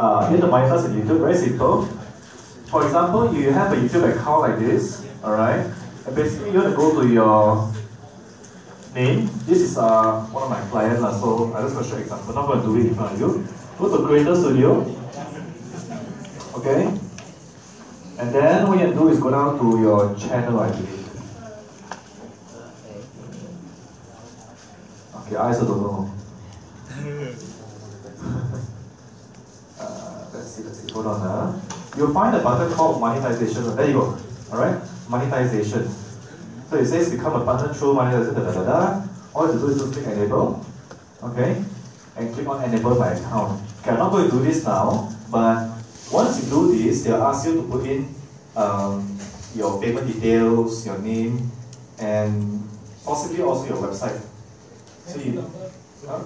uh, need to monetize on YouTube? Very simple. For example, you have a YouTube account like this, alright? And basically, you want to go to your name. This is uh, one of my clients, so I just going to show you example. I'm not going to do it in front of you. Go to Creator Studio. Okay? And then what you do is go down to your channel, I believe. Okay, I also don't know. uh, let's see, let's see. Hold on. Uh. You'll find a button called monetization. There you go. Alright? Monetization. So it says become a partner through monetization. Da, da, da, da. All you have to do is just click enable. Okay? And click on enable my account. Okay, I'm not going to do this now, but once you do this, they'll ask you to put in um, your payment details, your name, and possibly also your website. So you, huh?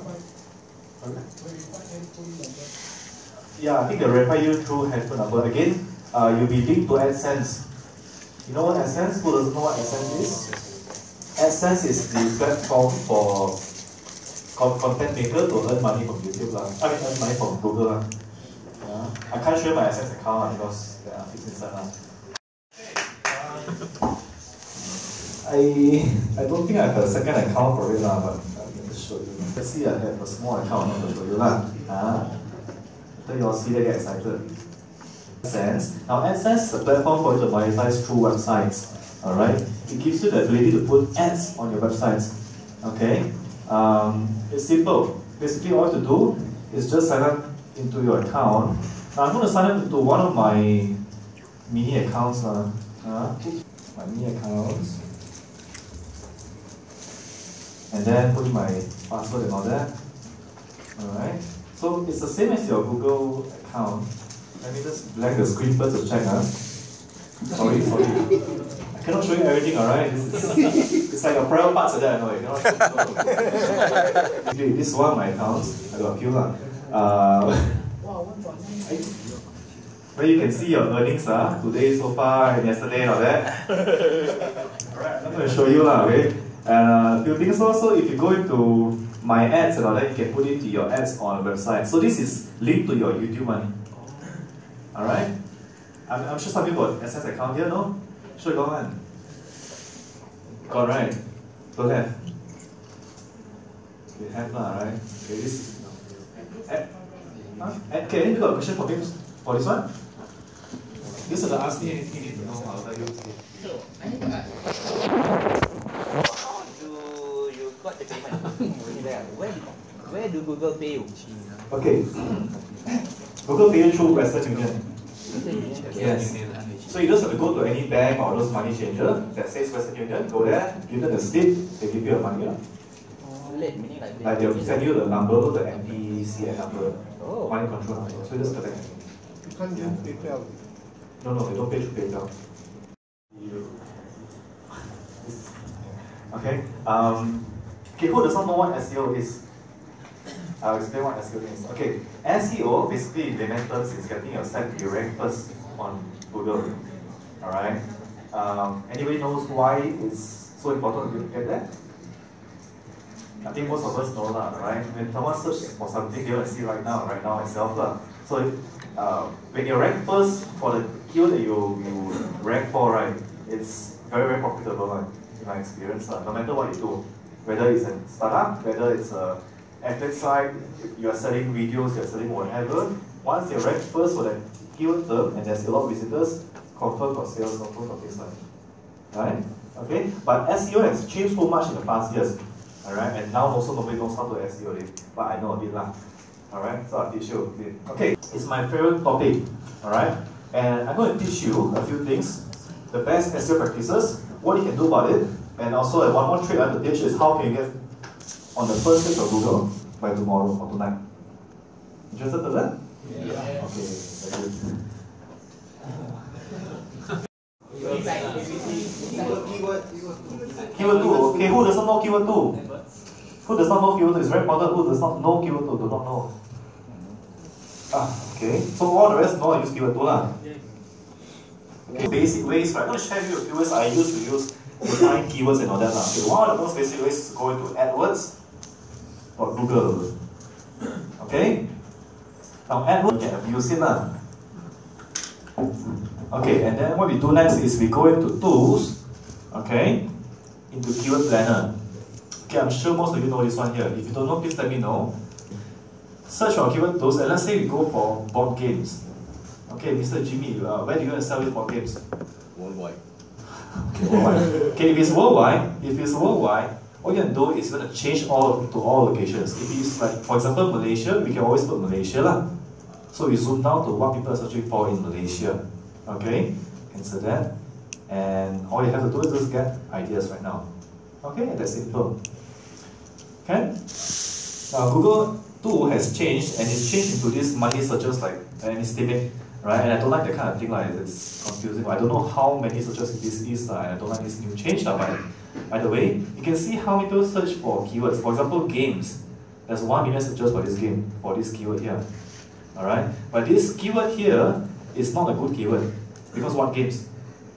Yeah, I think they verify you through handphone number. Again, uh, you'll be linked to AdSense. You know what AdSense? Who doesn't know what AdSense is? AdSense is the platform for content maker to earn money from YouTube. I mean, earn money from Google. Yeah. I can't you my AdSense account because there are things inside. I, I don't think I have a second account for it, but I'm going to show you. Let's see, I have a small account, I'm going to show you. Uh, then you'll see they get excited. AdSense. Now AdSense is a platform for you to monetize through websites. Alright? It gives you the ability to put ads on your websites. Okay? Um, it's simple. Basically all you have to do is just sign up into your account. Now I'm going to sign up into one of my mini accounts. Uh, uh, my mini accounts. And then put my password and all that. Alright? So it's the same as your Google account. Let me just blank the screen first to check. Huh? Sorry, sorry. I cannot show you everything, alright? it's like your private parts are there, I know. You cannot show this one my account, I got a few. Uh, where you can see your earnings uh, today so far and yesterday and all that. Alright, I'm going to show you. Uh, okay? And uh, a few things also, if you go into my ads and all that, you can put into your ads on the website. So this is linked to your YouTube money. Alright? I'm, I'm sure some people got access account here, no? Sure you got one. Got right? Don't have? You have lah, right? Okay, this Ad, huh? Ad, okay, you got a question for me for this one? This is the ask me anything you need to know, I'll tell you. I need to ask. How do you got the payment? Where, where do Google pay you? Okay. Google pay you through Western Union. Yes. So you just have to go to any bank or those money changer that says Western Union, go there, give them the slip, they give you your money. lah. Oh, late, meaning like they Like they'll send you the number, the MTCN number, Oh. money control number. So you just collect. You can't use PayPal. No, no, they don't pay through PayPal. Okay. Um, okay, who does not know what SEO is? I'll explain what SEO is. Okay, SEO basically in layman terms is getting your site to rank first on Google. Alright. Um, anybody knows why it's so important to get that? I think most of us know lah, right? When someone searches for something, they will see right now, right now itself lah. So uh, when you rank first for the keyword that you, you rank for, right, it's very very profitable lah, in my experience lah. No matter what you do, whether it's a startup, whether it's a athlete site, you are selling videos, you're selling whatever. Once you rank first for that keyword term and there's a lot of visitors, confirm for sales, confirm for business. Right? Okay? But SEO has changed so much in the past years. Alright, and now also nobody knows how to SEO it, but I know a bit lah. Alright, so I'll teach you. Okay, it's my favorite topic. Alright, and I'm going to teach you a few things, the best SEO practices, what you can do about it, and also one more trick I have to teach is how can you get on the first page of Google by tomorrow or tonight. Interested to learn? Yeah. Okay, very good. Keyword 2, okay, who doesn't know keyword 2? Who does not know keyword 2? It's very important. Who does not know keyword 2? Do not know. Ah, okay. So all the rest know I use keyword 2 lah. Okay, basic ways, right? I'm going to share with you a few ways I used to use to find keywords and all that. lah. Okay, one of the most basic ways is to go into AdWords or Google. Okay? Now AdWords, can abuse it lah. Okay, and then what we do next is we go into tools, okay, into keyword planner. Okay, I'm sure most of you know this one here. If you don't know, please let me know. Search for keyword tools, and let's say we go for board games. Okay, Mr. Jimmy, uh, where do you want to sell these board games? Worldwide. Okay, if it's worldwide, if it's worldwide, all you're gonna do is gonna change all to all locations. If it's like, for example, Malaysia, we can always put Malaysia lah. So we zoom down to what people are searching for in Malaysia. Okay, cancel that. And all you have to do is just get ideas right now. Okay, that's simple. Okay? Now Google too has changed and it's changed into this money searches like an estimate, right? And I don't like that kind of thing, like it's confusing. I don't know how many searches this is, and I don't like this new change, but by the way, you can see how many people search for keywords. For example, games. There's 1 million searches for this game, for this keyword here. Alright? But this keyword here is not a good keyword. Because what games?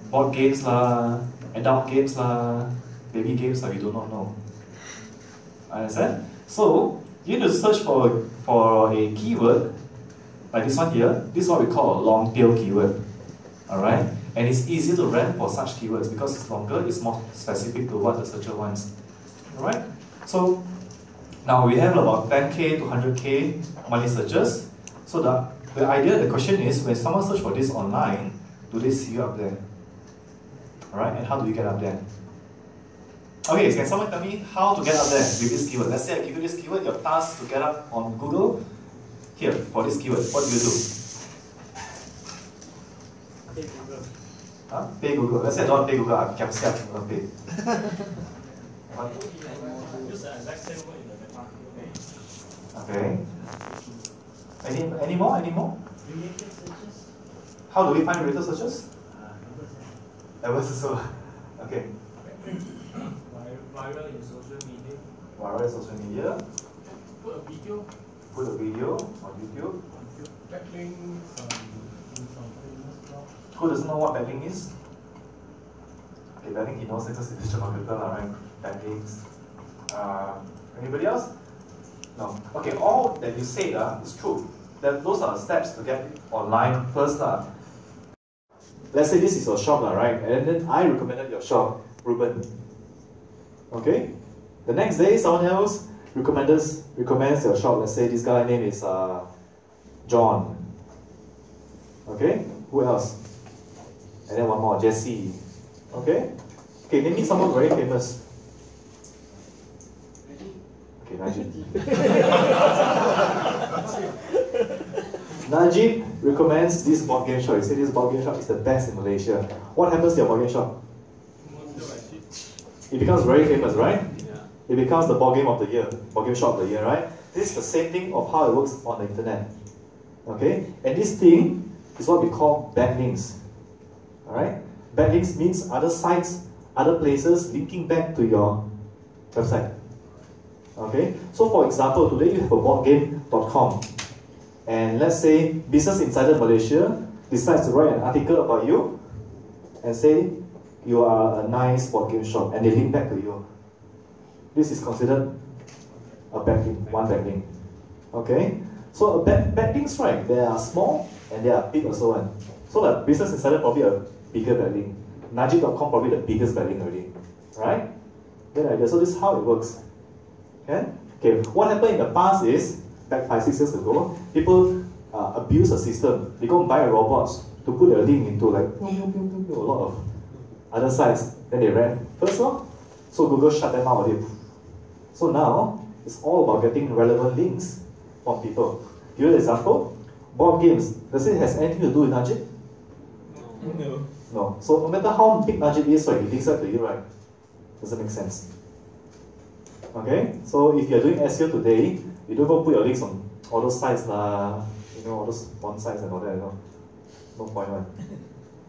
Board games lah, adult games lah, baby games lah, we do not know. Understand? So, you need to search for, for a keyword, like this one here. This is what we call a long tail keyword. Alright? And it's easier to rank for such keywords because it's longer, it's more specific to what the searcher wants. Alright? So, now we have about 10k to 100k money searches. So the, the idea, the question is, when someone search for this online, do they see you up there? Alright, and how do you get up there? Okay, can someone tell me how to get up there with this keyword? Let's say I give you this keyword, your task to get up on Google, here, for this keyword, what do you do? Pay Google. Huh? Pay Google. Let's say I to pay Google, I I'm going to pay. Okay. Any, any more? Any more? How do we find related searches? That was so. Okay. viral in social media. Viral in social media. Put a video Put a video on YouTube. Backlinks. Who doesn't know what backlink is? Okay, backlink he knows because it's digital marketer, lah, right? Backlinks. Uh, anybody else? No. Okay, all that you said uh, is true. That those are the steps to get online first. Uh. Let's say this is your shop, uh, right? And then I recommended your shop, Ruben. Okay? The next day, someone else recommended, recommends your shop. Let's say this guy name is uh, John. Okay? Who else? And then one more, Jesse. Okay? Okay, name me someone very famous. Okay, Najib. Najib recommends this board game shop. He said this board game shop is the best in Malaysia. What happens to your board game shop? It becomes very famous, right? It becomes the board game of the year, board game shop of the year, right? This is the same thing of how it works on the internet. Okay? And this thing is what we call backlinks. Alright? Backlinks means other sites, other places linking back to your website. Okay? So for example, today you have a boardgame.com and let's say Business Insider Malaysia decides to write an article about you and say you are a nice board game shop and they link back to you. This is considered a backlink, one backlink. Okay? So a back, backlinks, right, they are small and they are big also one. So the Business Insider probably a bigger backlink. Najib.com probably the biggest backlink already. Right? Good idea. So this is how it works. Okay? Okay, what happened in the past is, back five, six years ago, people uh, abuse the system. They go and buy robots to put a link into like a lot of other sites. Then they ran first one. So Google shut them out of it. So now it's all about getting relevant links from people. Give you an example. Board games. Does it has anything to do with Najib? No. No. So no matter how big Najib is, right, he links up to you, right? Doesn't make sense. Okay? So if you're doing SEO today, you don't go put your links on all those sites lah, you know, all those porn sites and all that, you know. No point one.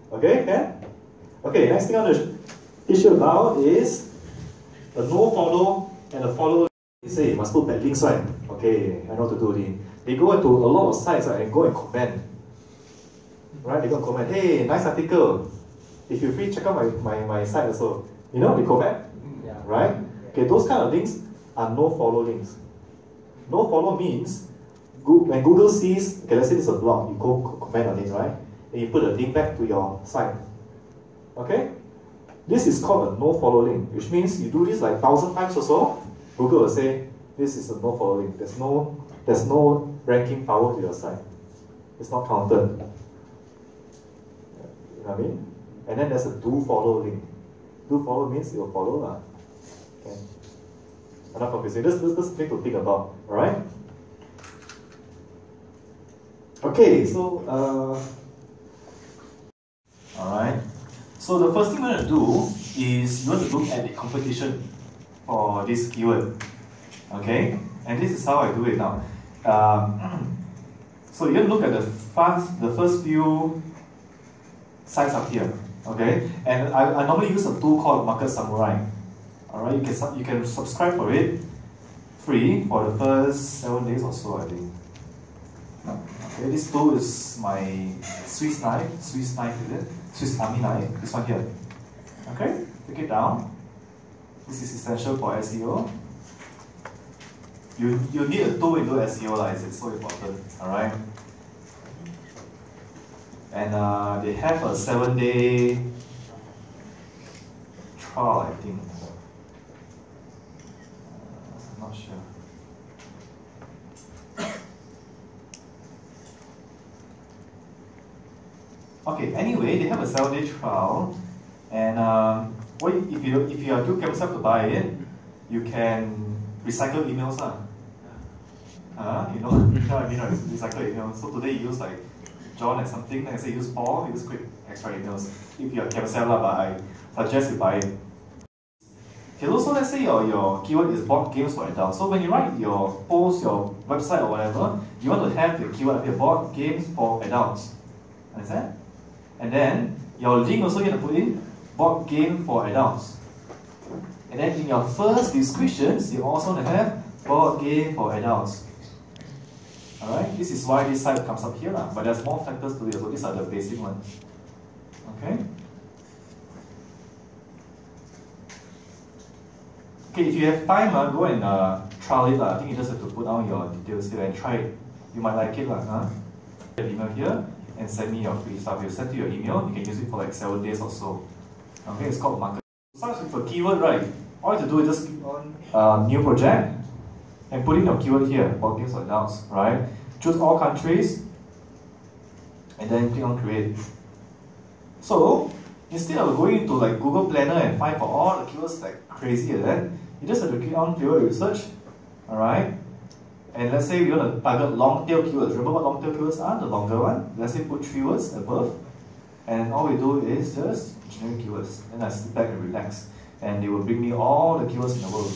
Okay, yeah? Okay, next thing I want to teach you about is a no follow and the follow. they say you must put backlinks, right? Okay, I know what to do. They, they go into a lot of sites right, and go and comment. Right? They go and comment, hey, nice article. If you're free, check out my, my, my site also. You know, they comment, Yeah. right? Okay, those kind of links are no follow links. No follow means when Google sees, okay, let's say this is a blog, you go co- comment on it, right? And you put a link back to your site. Okay? This is called a no follow link, which means you do this like thousand times or so, Google will say this is a no follow link. There's no there's no ranking power to your site. It's not counted. You know what I mean? And then there's a do follow link. Do follow means you'll follow lah. Okay. Enough confusing. This this this thing to think about. Alright? Okay, so uh Alright. So the first thing we're gonna do is you want to look at the competition for this keyword. Okay? And this is how I do it now. Um, so you're gonna look at the first the first few sites up here. Okay? And I, I normally use a tool called Market Samurai. Alright, you can you can subscribe for it free for the first seven days or so, I think. Okay, this tool is my Swiss knife. Swiss knife is it? Swiss Army knife. This one here. Okay, take it down. This is essential for SEO. You you need a tool to do SEO, lah. It's so important. All right. And uh, they have a seven day trial, I think. Uh, I'm not sure. Okay, anyway, they have a seven day trial, and what if you if you are too careful to buy it, you can recycle emails lah. Uh, you know, you know what I mean? Recycle emails. So today you use like John and something, I say use Paul, use quick extra emails. If you are careful lah, but I suggest you buy it. Okay, also let's say your, your keyword is board games for adults. So when you write your post, your website or whatever, you want to have the keyword up here, board games for adults. Understand? And then your link also have to put in board game for adults. And then in your first descriptions, you also want to have board game for adults. Alright, this is why this site comes up here, lah. but there's more factors to it, so these are the basic ones. Okay? Okay, if you have time, uh, go and uh, trial it. Uh. I think you just have to put down your details here and try it. You might like it. Uh, huh? Email here and send me your free stuff. You send to your email, you can use it for like seven days or so. Okay, it's called market. Starts with a keyword, right? All you have to do is just click on uh, new project and put in your keyword here, board games for adults, right? Choose all countries and then click on create. So instead of going into like Google Planner and find for all the keywords like crazy that, you just have to click on keyword research, alright? And let's say we want to target long tail keywords. Remember what long tail keywords are? The longer one. Let's say put three words above. And all we do is just generate keywords. Then I sit back and relax. And they will bring me all the keywords in the world.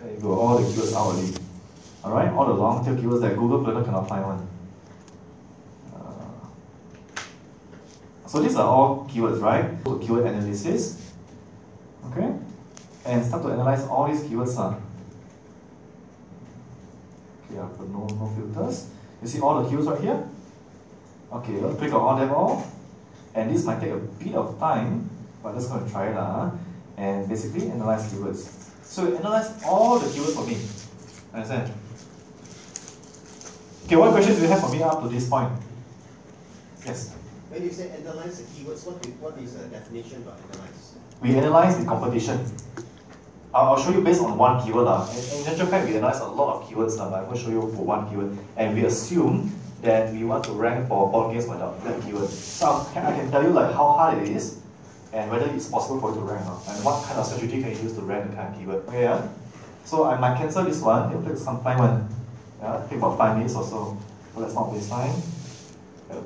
There you go, all the keywords out already. Alright, all the long tail keywords that Google Planner cannot find one. Uh, so these are all keywords, right? Go keyword analysis. Okay? And start to analyze all these keywords. Uh. I put no, no filters. You see all the keywords right here? Okay, let's click on all them all. And this might take a bit of time, but let's go and try it. Uh, and basically analyze keywords. So analyze all the keywords for me. Understand? Okay, what questions do you have for me up to this point? Yes. When you say analyze the keywords, what what is the definition of analyze? We analyze the competition. I'll, show you based on one keyword. Uh. In, in fact, we analyze a lot of keywords, uh, but I'm going to show you for one keyword. And we assume that we want to rank for board games without that keyword. So I can, I can tell you like how hard it is and whether it's possible for you to rank uh, and what kind of strategy can you use to rank the kind of keyword. Okay, yeah? So I might cancel this one. It'll take some time. One. Yeah, take about five minutes or so. So let's not waste time. Uh,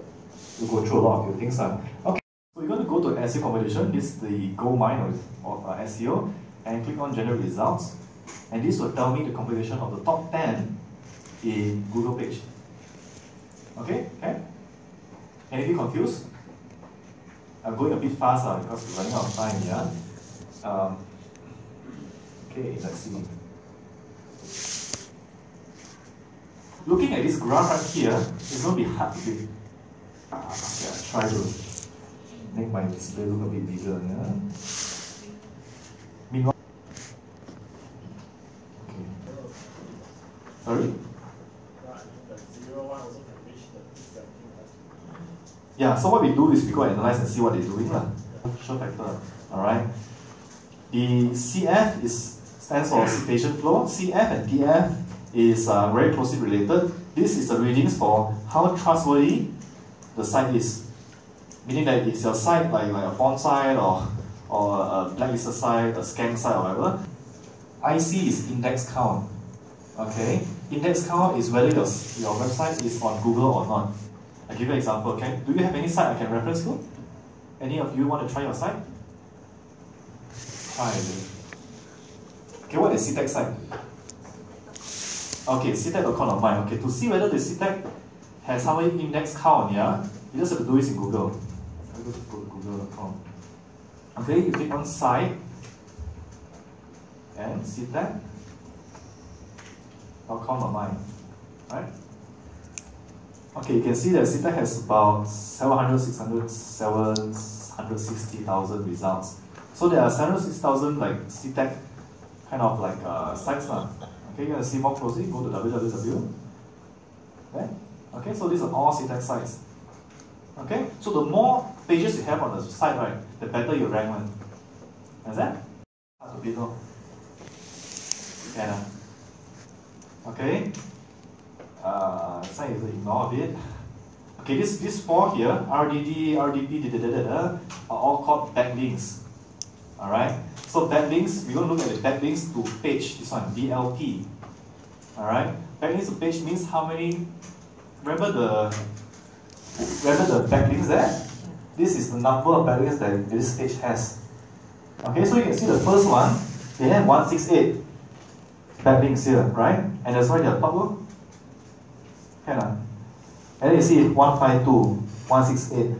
We'll go through a lot of things. Uh. Okay. So we're going to go to SEO competition. This is the gold mine of, of uh, SEO and click on generate results. And this will tell me the competition of the top 10 in Google page. Okay? Okay? Anything confused? I'm going a bit fast uh, because we're running out of time, yeah? Um, okay, let's see. Looking at this graph right here, it's going to be hard to do. Ah, try to make my display look a bit bigger, yeah? Sorry? Yeah, so what we do is we go analyze and see what they're doing. Lah. Sure factor. Alright. The CF is stands for citation flow. CF and DF is uh, very closely related. This is the readings for how trustworthy the site is. Meaning that it's your site like, like a font site or, or a blacklisted site, a scam site or whatever. IC is index count. Okay index count is whether your, your website is on Google or not. I give you an example. Okay, do you have any site I can reference to? Any of you want to try your site? Try. Okay, what is SITEC site? Okay, SITEC.com of mine. Okay, to see whether the SITEC has how many index count, yeah, you just have to do this in Google. I go to google.com. Okay, you click on site and SITEC com of mine, right? Okay, you can see that SITEC has about 700, 600, 760,000 results. So there are 760,000 like SITEC kind of like uh, sites. Lah. Okay, you're gonna see more closely, go to www. Okay, okay so these are all SITEC sites. Okay, so the more pages you have on the site, right, the better you rank one. Understand? Hard to uh? Okay. Uh, site is ignore a bit. Okay, this this four here, RDD, RDP, da, da, da, da, are all called backlinks. Alright? So backlinks, we're going to look at the backlinks to page, this one, BLP. Alright? Backlinks to page means how many, remember the, remember the backlinks there? This is the number of backlinks that this page has. Okay, so you can see the first one, they have 168 backlinks here, right? And that's why they're top row. Can I? And then you see 152, 168.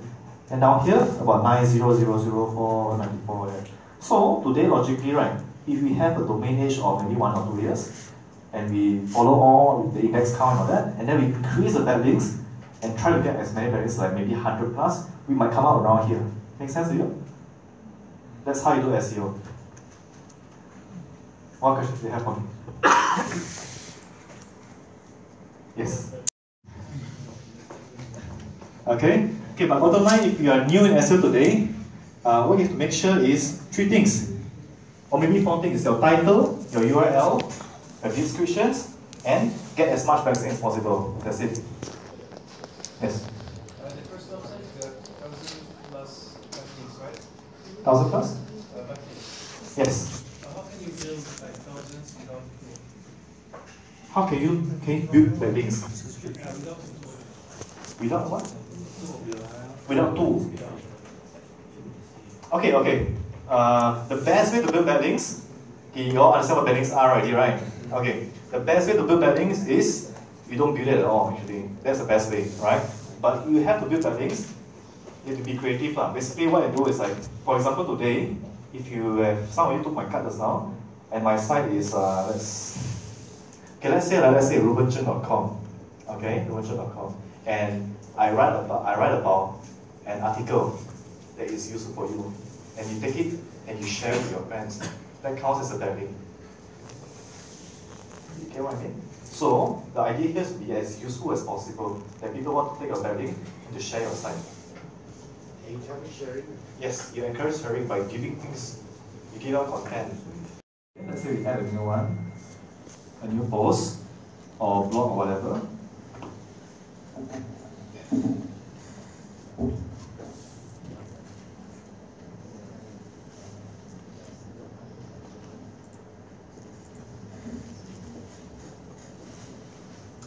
And down here, about 90004, 94 there. So today, logically, right, if we have a domain age of maybe one or two years, and we follow all the index count and all that, and then we increase the backlinks and try to get as many backlinks, like maybe 100 plus, we might come out around here. Make sense to you? That's how you do SEO. What questions do you have for me? yes. Okay. Okay, but bottom line, if you are new in SEO today, uh, what you have to make sure is three things, or maybe four things: your title, your URL, your descriptions, and get as much backlinks as possible. That's it. Yes. Uh, the first website got thousand plus backlinks, right? Thousand plus? Uh, backlinks. Yes. Uh, how can you build like thousands without two? How can you can you build Uh, without what? Without two. Okay, okay. Uh, the best way to build backlinks, you all understand what backlinks are already, right? Okay. The best way to build backlinks is you don't build it at all, actually. That's the best way, right? But you have to build backlinks. You have to be creative. lah. Basically, what I do is like, for example, today, if you have, some of you took my card just now, and my site is, uh, let's, okay, let's say, like, let's say rubenchen.com, okay, rubenchen.com, and I write about, I write about an article that is useful for you, and you take it and you share it with your friends. That counts as a backlink. You get what I mean? So the idea here is to be as useful as possible. That people want to take your backlink and to share your site. Can you tell me sharing? Yes, you encourage sharing by giving things, you give out content. Let's say we add a new one, a new post, or blog or whatever.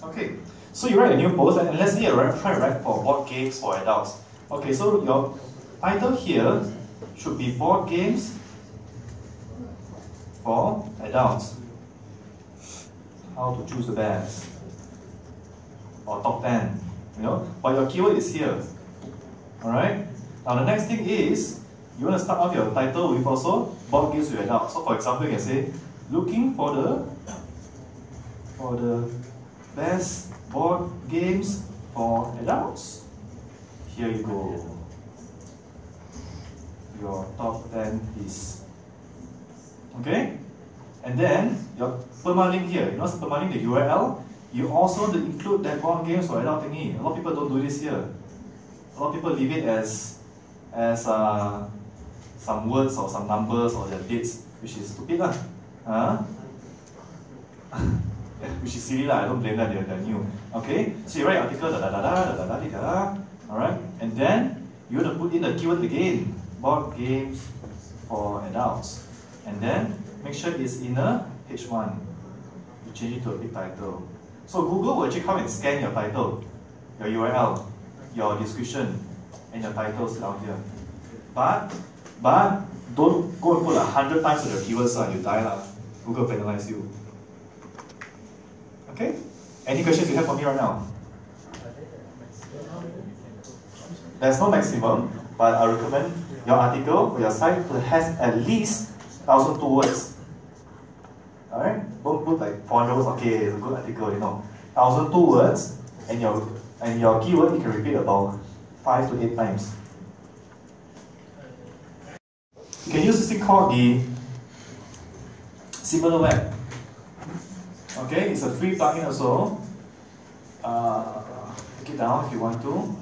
Okay, so you write a new post, and let's say you try to write for board games for adults. Okay, so your title here should be board games for adults. How to choose the best. Or top 10. You know, but your keyword is here. Alright? Now the next thing is you want to start off your title with also board games with adults. So for example you can say looking for the for the best board games for adults. Here you go. Your top 10 is. Okay? And then your permalink here, you know permalink the URL, you also include that board games for adult thingy. A lot of people don't do this here. A lot of people leave it as as uh, some words or some numbers or their dates, which is stupid lah. Huh? which is silly lah. I don't blame them. They're, they're new. Okay. So you write article da da da da da da da da da. All right. And then you want to put in the keyword again. Board games for adults. And then make sure it's in a H1. You change it to a big title. So Google will actually come and scan your title, your URL, your description, and your titles down here. But, but don't go and put a hundred times of your keywords, uh, you die lah. Google penalize you. Okay? Any questions you have for me right now? There's no maximum, but I recommend your article or your site to has at least 1,002 words. Alright? Don't put like 400 words, okay, it's a good article, you know. 1,002 words, and your, and your keyword you can repeat about 5 to 8 times. You can use this thing called the SimilarWeb. Okay, it's a free plugin also. Uh, take it down if you want to.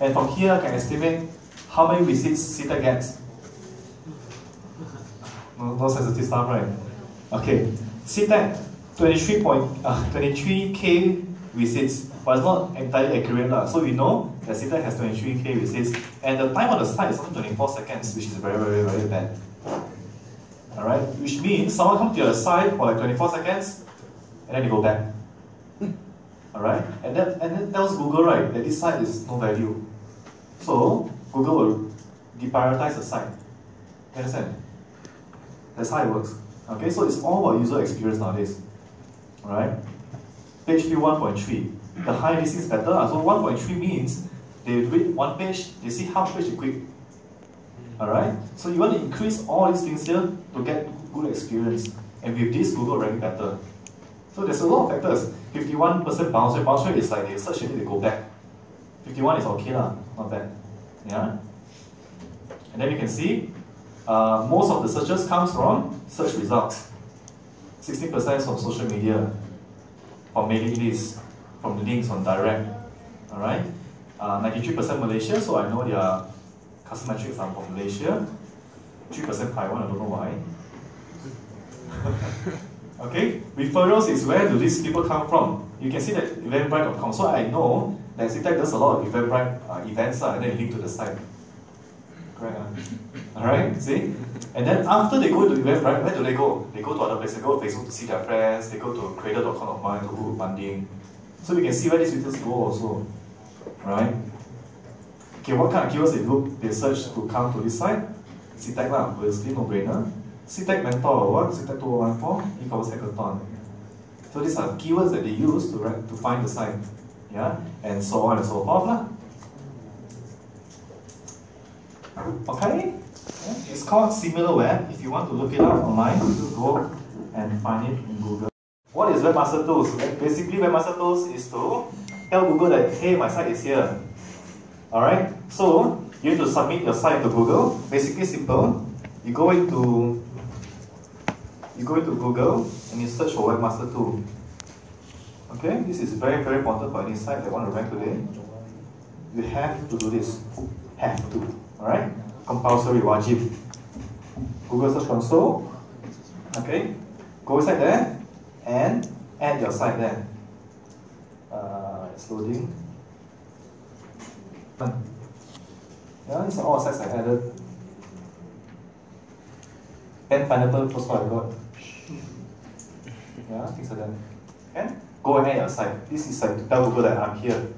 And from here, I can estimate how many receipts SITEC gets. No, no sensitive stuff, right? Okay, SITEC, 23 point, uh, 23k receipts, but it's not entirely accurate. lah. So we know that SITEC has 23k receipts, and the time on the site is only 24 seconds, which is very, very, very bad. Alright, which means someone comes to your site for like 24 seconds, and then they go back. Alright, and that and that tells Google right that this site is no value. So Google will deprioritize the site. You understand? That's how it works. Okay, so it's all about user experience nowadays. Alright? Page view 1.3. The higher this is better. Ah, so 1.3 means they read one page, they see half page, they quit. Alright? So you want to increase all these things here to get good experience. And with this, Google rank better. So there's a lot of factors. 51% bounce rate. Bounce rate is like they search and they go back. 51 is okay lah, not bad. Yeah? And then you can see, uh, most of the searches comes from search results. 60% is from social media, from mailing lists, from the links on direct. Alright? Uh, 93% Malaysia, so I know their customer metrics are from Malaysia. 3% Taiwan, I don't know why. okay, referrals is where do these people come from? You can see that eventbrite.com. So I know that SITEC does a lot of Eventbrite uh, events uh, and then link to the site. Correct? Uh? Alright, see? And then after they go to Eventbrite, where do they go? They go to other places. They go to Facebook to see their friends. They go to creator.com of to book funding. So we can see where these visitors go also. Right? Okay, what kind of keywords they look, they search to come to this site? SITEC lah, obviously no brainer. SITEC mentor, what? SITEC 2014, e-commerce hackathon. So these are keywords that they use to, write, to find the site. Yeah? And so on and so forth lah. Okay? It's called SimilarWeb. If you want to look it up online, you go and find it in Google. What is Webmaster Tools? Basically, Webmaster Tools is to tell Google that, hey, my site is here. Alright? So, you need to submit your site to Google. Basically simple. You go into you go into Google and you search for Webmaster Tool. Okay, this is very, very important for any site that want to rank today. You have to do this. Have to. Alright? Compulsory, wajib. Google Search Console. Okay? Go inside there and add your site there. Uh, it's loading. Yeah, these are all sites I added. And pineapple was what I got. Yeah, things like that. Okay? Go and add your site. This is like to tell Google that I'm here.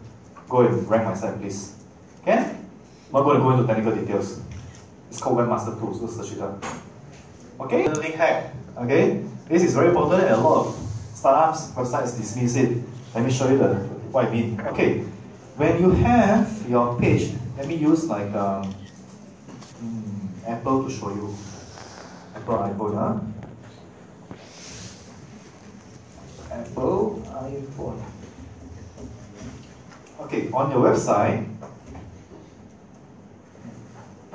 Go and rank my site, please. Okay? I'm not going to go into technical details. It's called Webmaster Tools, go search it up. Okay? Link hack. Okay? This is very important and a lot of startups, websites dismiss it. Let me show you the what I mean. Okay. When you have your page, let me use like um, mm, Apple to show you. Apple iPhone, huh? Apple iPhone. Okay, on your website,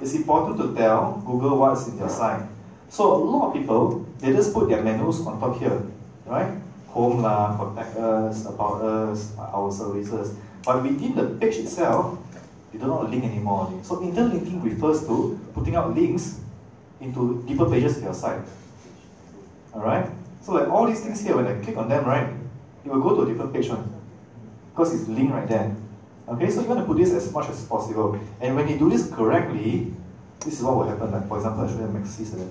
it's important to tell Google what's in your site. So a lot of people, they just put their menus on top here, right? Home lah, contact us, about us, our services. But within the page itself, They don't link anymore. So interlinking refers to putting out links into deeper pages of your site. Alright? So like all these things here, when I click on them, right, it will go to a different page one. Because it's linked right there. Okay, so you want to put this as much as possible. And when you do this correctly, this is what will happen. Like for example, I show you Maxis.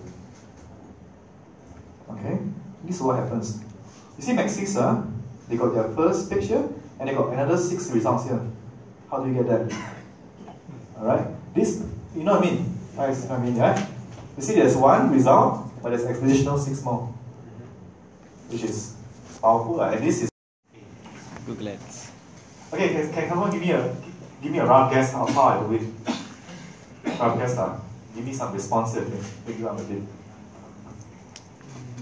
Okay, this is what happens. You see Maxis, uh, they got their first page here, and they got another six results here. How do you get that? Alright? This, you know what I mean? Right, you know what I mean, yeah? You see there's one result, but there's additional six more. Which is powerful, and this is Google Ads. Okay, can, can someone give me a give me a rough guess how, how I it? Rough guess uh, Give me some response here, okay? Pick you up a bit.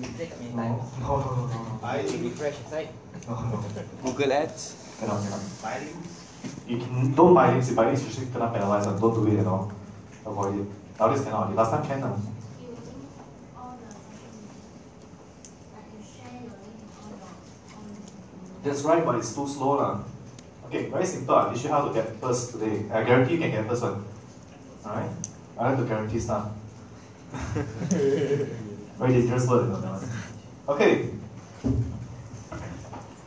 You take how many No, times? no, no, no, no. Buy refresh site. no, no. Google Ads. Cannot, cannot. buy links. You can, don't buy links, you buy links, you should cannot penalize them. Don't do it at all. Avoid it. Nowadays cannot. Last time can. Uh. using all the social media. Like you share your link on your on That's right, but it's too slow. lah. Okay, very simple. I'll teach you how to get first today. I guarantee you can get first one. Alright? I like to guarantee dangerous word, you know that one. Okay.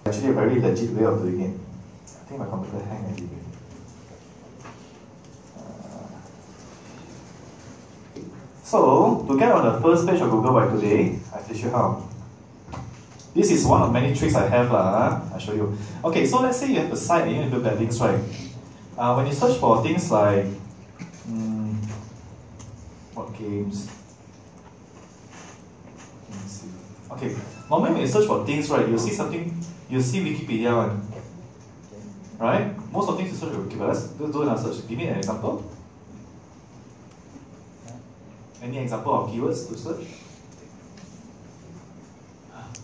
Actually, a very legit way of doing it. I think my computer hang already. Uh, So, to get on the first page of Google by today, I teach you how. This is one of many tricks I have, lah. I'll show you. Okay, so let's say you have a site and you need to build backlinks, right? Uh, when you search for things like, mm, what games? Let me see. Okay, normally when you search for things, right, you'll see something, you'll see Wikipedia one. Right? Most of the things you search for Wikipedia. Let's do another search. Give me an example. Any example of keywords to search?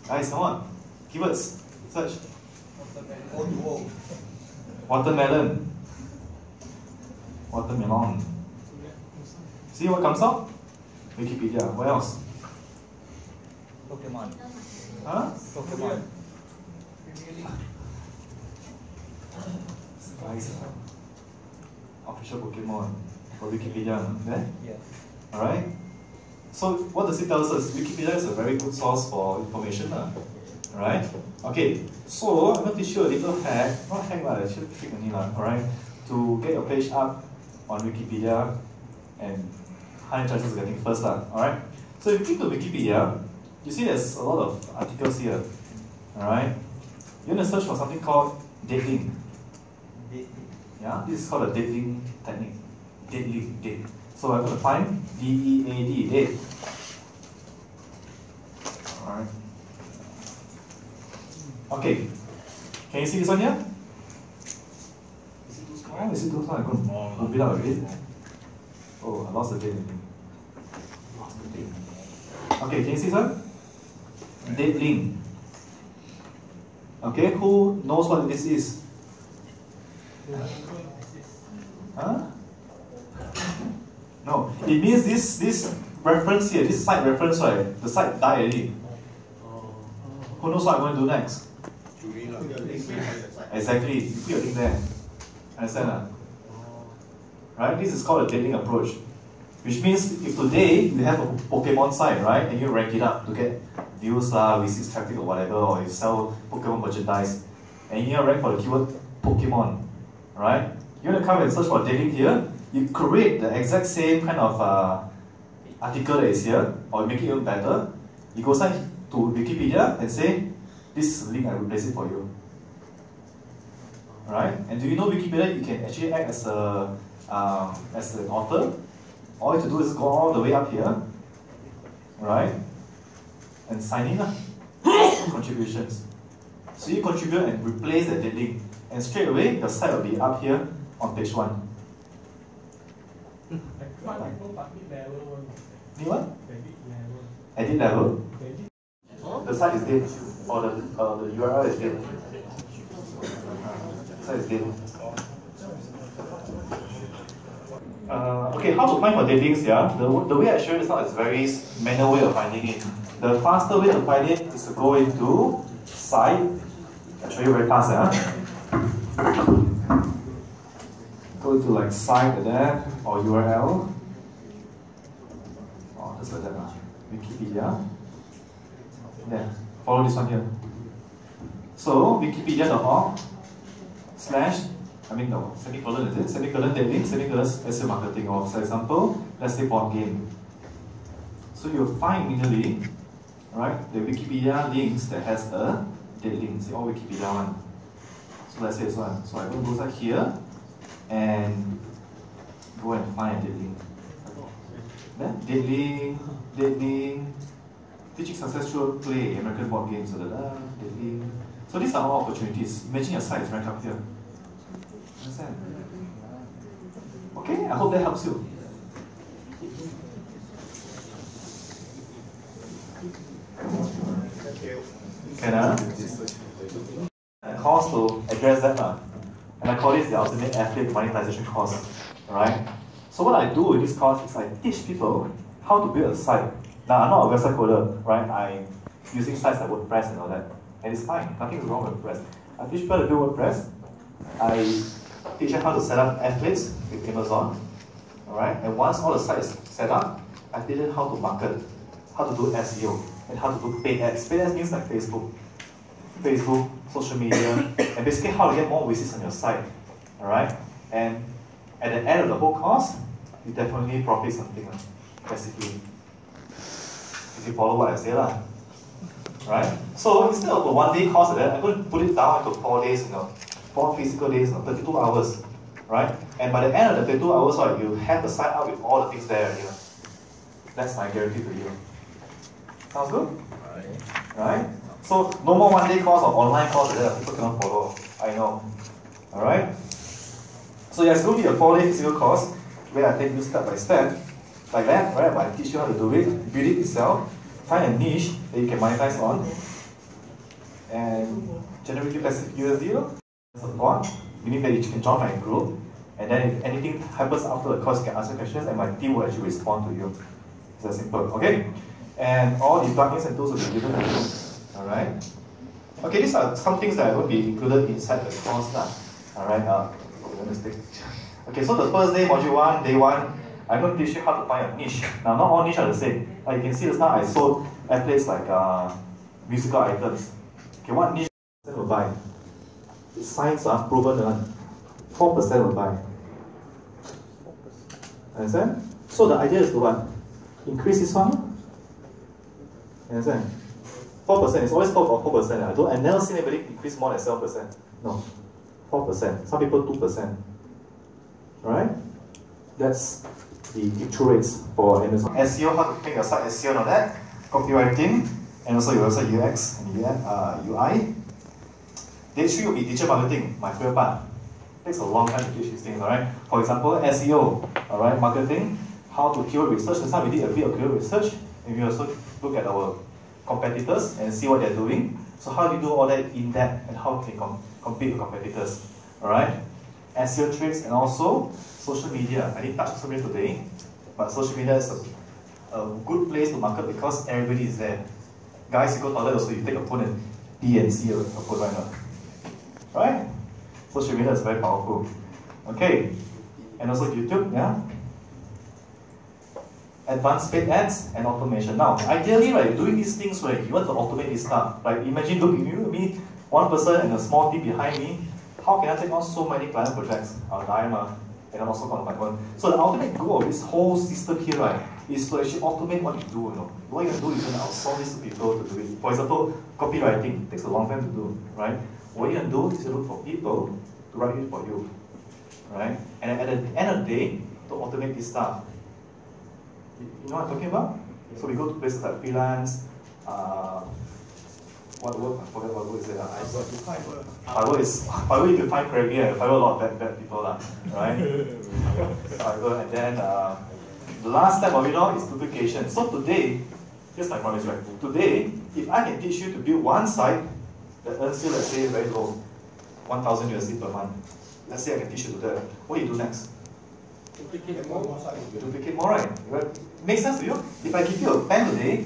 Guys, come on. Keywords. Search. O. Watermelon. Watermelon. See what comes up? Wikipedia. What else? Pokemon. Huh? Pokemon. Nice. Official Pokemon. For Wikipedia. There? Yeah. Alright? So what does it tell us? Wikipedia is a very good source for information. Uh, right? Okay, so I'm going to teach you a little hack, not hack lah, actually trick only lah, alright? To get your page up on Wikipedia and high chances of getting first lah, alright? So if you click to Wikipedia, you see there's a lot of articles here, alright? You want to search for something called dead link. Yeah, this is called a dead link technique. Dead link, dead. So I'm going to find D-E-A-D, dead. Alright. Okay. Can you see this one here? Is it too small? Is it too small? I'm going to move it out a bit. Oh, I lost the link. Lost the dead. Okay, can you see one? Dead link. Okay, who knows what this is? Huh? No, it means this this reference here, this site reference, right? The site died already. Who knows what I'm going to do next? Put your link behind the site. Exactly, you put your link there. Understand? Uh? Right? This is called a dating approach. Which means if today you have a Pokemon site, right, and you rank it up to get views, lah, visits, traffic, or whatever, or you sell Pokemon merchandise, and you rank for the keyword Pokemon, right? You want to come and search for dating here, you create the exact same kind of uh, article that is here, or make it even better. You go site to Wikipedia and say, this link I replace it for you. Right? And do you know Wikipedia? You can actually act as a um, as an author. All you have to do is go all the way up here, right? And sign in lah. contributions. So you contribute and replace the dead link, and straight away your site will be up here on page one. What people public level one? Need what? Edit level. Edit level. The site is dead, or the uh, the URL is dead. Site is dead. Uh, okay, how to find for dead links? Yeah, the, the way I showed you just now is very manual way of finding it. The faster way to find it is to go into site. I'll show you very fast. Yeah. Go go to like site like that or URL. Oh, just like that. Uh. Wikipedia. Yeah, follow this one here. So wikipedia.org slash, I mean no, semicolon is it? Semicolon dating, semicolon SEO marketing or for example, let's say board game. So you'll find immediately, right, the Wikipedia links that has a dead link, see all Wikipedia one. So let's say this one. So I go go like here and go and find a dead link. Then dead link, dead link, teaching successful play American board games, da, da, da, dead link. So these are all opportunities. Imagine your site is right up here. Okay, I hope that helps you. Can I? Course to address that. And I call this the ultimate affiliate monetization course. Alright? So what I do with this course is I teach people how to build a site. Now I'm not a website coder, right? I'm using sites like WordPress and all that. And it's fine, nothing is wrong with WordPress. I teach people to build WordPress. I teach them how to set up affiliates with Amazon. Alright? And once all the sites set up, I teach them how to market, how to do SEO, and how to do paid ads. Paid ads means like Facebook. Facebook, social media, and basically how to get more visits on your site. Alright? And at the end of the whole course, you definitely profit something, uh, basically. If you follow what I say lah. Right? So instead of a one day course I'm going to put it down into four days, you know, four physical days, you know, 32 hours. Right? And by the end of the 32 hours, right, you have the site up with all the things there, you know. That's my guarantee to you. Sounds good? Right? right? So no more one day course or online course that people cannot follow. I know. Alright? So yeah, it's going to be a four day physical course where I take you step by step, like that, right? But I teach you how to do it, build it yourself, find a niche that you can monetize on, and generate passive USD support, meaning that you can join my group, and then if anything happens after the course, you can answer questions, and my team will actually respond to you. It's that simple, okay? And all the plugins and tools will be given to you. Alright? Okay, these are some things that will be included inside the course. Lah. Alright, uh, let me take Okay, so the first day, module one, day one, I'm going to teach you how to find a niche. Now, not all niche are the same. Like you can see just now, I sold affiliates like uh, musical items. Okay, what niche will buy? The science are proven one. 4% will buy. Understand? So the idea is to what? Increase this one. Understand? Four percent. It's always talk about four percent. I don't. I never seen anybody increase more than seven percent. No, four percent. Some people two percent. All right. That's the click-through rates for Amazon. SEO. How to make your site SEO and all that. Copywriting and also your website UX and UI. Day three will be marketing. My favorite part. Takes a long time to teach these things. All right. For example, SEO. All right. Marketing. How to keyword research. This time we did a bit of keyword research, and we also look at our competitors and see what they're doing. So how do you do all that in depth and how can you com compete with competitors? Alright? SEO tricks and also social media. I didn't touch social media today, but social media is a, a good place to market because everybody is there. Guys, you go toilet also, you take a phone and D and a phone right now. Right? Social media is very powerful. Okay. And also YouTube, yeah? advanced paid ads and automation. Now, ideally, right, doing these things, right, you want to automate this stuff. Like, imagine, look, you me, one person and a small team behind me, how can I take on so many client projects? I'll die, ma, and I'm also on my own. So the ultimate goal of this whole system here, right, is to actually automate what you do, you know. What you do is to outsource this to people to do it. For example, copywriting takes a long time to do, right? What you can do is to look for people to write it for you, right? And at the end of the day, to automate this stuff, you know what I'm talking about? So we go to places like freelance, uh, what work? I forget what word is it. Uh, I, Fiverr. Fiverr is Fiverr you can find. Yeah. Fiverr a lot of bad, bad people lah, right? Fiverr and then uh, the last step of it all is duplication. So today, here's my promise, right? Today, if I can teach you to build one site that earns you, let's say, very low, 1,000 USD per month. Let's say I can teach you to do that. What do you do next? Duplicate more, more sites. You duplicate more, right? right? Makes sense to you? If I give you a pen today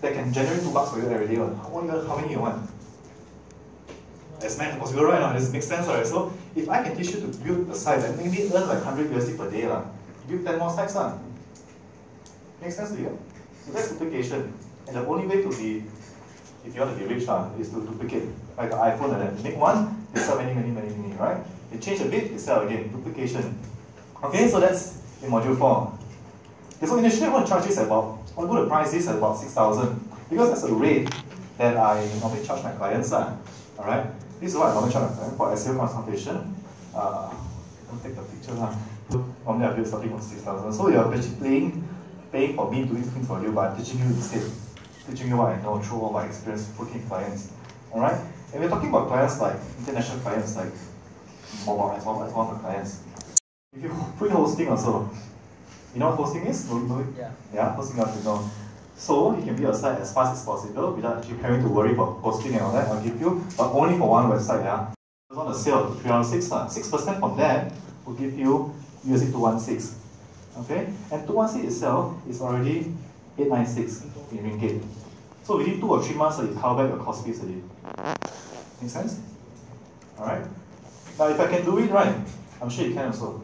that can generate two bucks for you every day, what, what how many you want? as many as possible, right? Now, this makes sense, right? So if I can teach you to build a site that maybe earn like 100 USD per day, lah, build 10 more sites, lah. Makes sense to you? So that's duplication. And the only way to be, if you want to be rich, lah, is to duplicate. Like an iPhone and then make one, you sell many, many, many, many, right? You change a bit, you sell again, duplication. Okay, so that's in module 4. Okay, so initially I want to charge this about, I want to price this at about 6,000 because that's a rate that I normally charge my clients. Uh, Alright, this is what I normally charge my clients for SEO consultation. Uh, don't take the picture. Uh. Normally I bill starting from 6,000. So you're basically paying, paying for me doing things for you, but I'm teaching you instead. Teaching you what I know through all my experience working clients. Alright? And we're talking about clients like international clients like mobile as well as one of the clients. If you put hosting also, you know what hosting is? No, no, Yeah. yeah, hosting up, you know. So you can build a site as fast as possible without actually having to worry about hosting and all that. I'll give you, but only for one website, yeah. It's on a sale, 306, uh, 6% from that will give you USD 216. Okay? And 216 itself is already 896 in ringgit. So within two or three months, you cover back your cost base already. Make sense? Alright? Now if I can do it right, I'm sure you can also.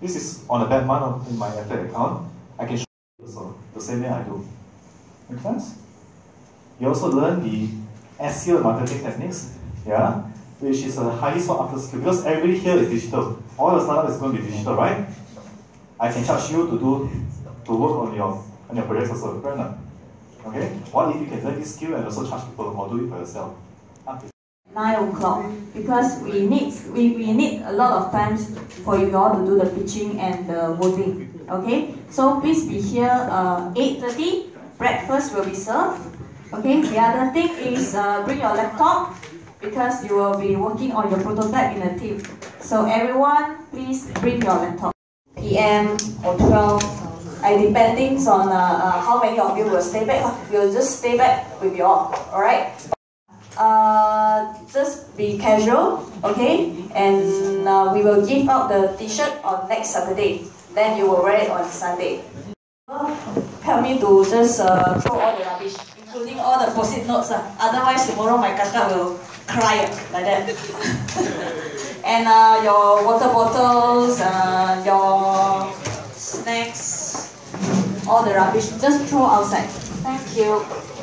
This is on a bad month in my affiliate account. I can show you also the same way I do. Make sense? You also learn the SEO marketing techniques, yeah, which is a highly sought after skill because everybody here is digital. All your startup is going to be digital, right? I can charge you to do to work on your your projects also, now? Okay? What if you can learn this skill and also charge people or do it for yourself? To nine o'clock because we need we, we need a lot of times for you all to do the pitching and the voting. Okay, so please be here uh, 8.30. Breakfast will be served. Okay, the other thing is uh, bring your laptop because you will be working on your prototype in a team. So everyone, please bring your laptop. PM or 12, uh, depending on uh, uh, how many of you will stay back. you'll just stay back with you all. Alright? uh, just be casual, okay? And uh, we will give out the t-shirt on next Saturday. Then you will wear it on Sunday. Help me to just uh, throw all the rubbish, including all the post-it notes. Uh. Otherwise, tomorrow my kakak will cry like that. and uh, your water bottles, uh, your snacks, all the rubbish, just throw outside. Thank you.